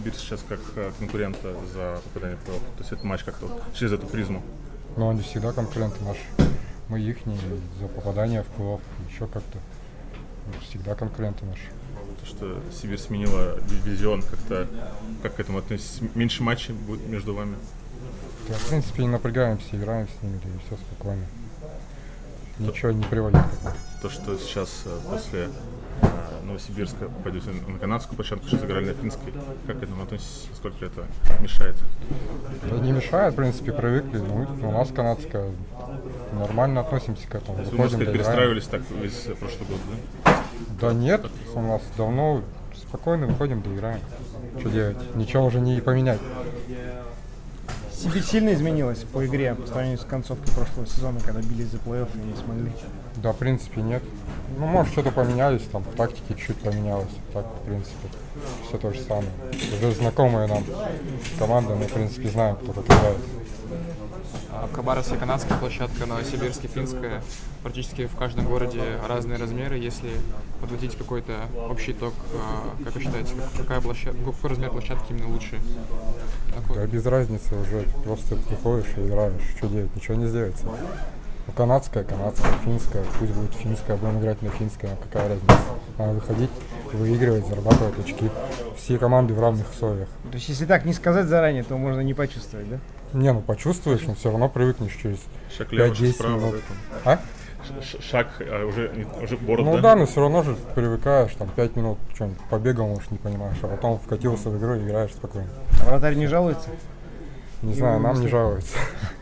Сибирь сейчас как э, конкурента за попадание в плей-офф? То есть это матч как-то вот через эту призму. Но они всегда конкуренты наши. Мы их не за попадание в плей-офф, еще как-то. Ну, Всегда конкуренты наши. То, что Сибирь сменила дивизион, как-то как к этому относитесь? Меньше матчей будет между вами? Да, в принципе, не напрягаемся, играем с ними, да и все спокойно. Ничего не приводит. То, что сейчас э, после э, Новосибирска пойдете на канадскую площадку, сейчас играли на финской. Как к этому относитесь? Сколько это мешает? Да не мешает, в принципе, привыкли. Ну, у нас канадская. Нормально относимся к этому. То есть вы, сказать, перестраивались так весь э, прошлый год, да? Да нет, у нас давно спокойно выходим, доиграем. Что делать? Ничего уже не поменять. Сибирь сильно изменилась по игре по сравнению с концовкой прошлого сезона, когда бились за плей-офф и не смогли. Да, в принципе, нет. Ну, может, что-то поменялись, там, в тактике чуть поменялось. Так, в принципе, все то же самое. Уже знакомые нам команды, мы, в принципе, знаем, кто как играет. В Хабаровске канадская площадка, Новосибирске финская. Практически в каждом городе разные размеры. Если подводить какой-то общий итог, а, как вы считаете, как- какая площадка, какой размер площадки именно лучше? Да, без разницы уже. Просто приходишь и играешь. Что делать? Ничего не сделается. Ну, канадская, канадская, финская. Пусть будет финская, будем играть на финской. а Какая разница? Надо выходить, выигрывать, зарабатывать очки. Все команды в равных условиях. То есть, если так не сказать заранее, то можно не почувствовать, да? Не, ну почувствуешь, но все равно привыкнешь через Шаг лево, шаг 5-10 справа. минут. А? Шаг а, уже, не- уже бород, Ну да? да, но все равно же привыкаешь, там 5 минут что-нибудь побегал, может, не понимаешь, а потом вкатился в игру и играешь спокойно. А вратарь не жалуется? Не знаю, нам не жалуются. Ясно.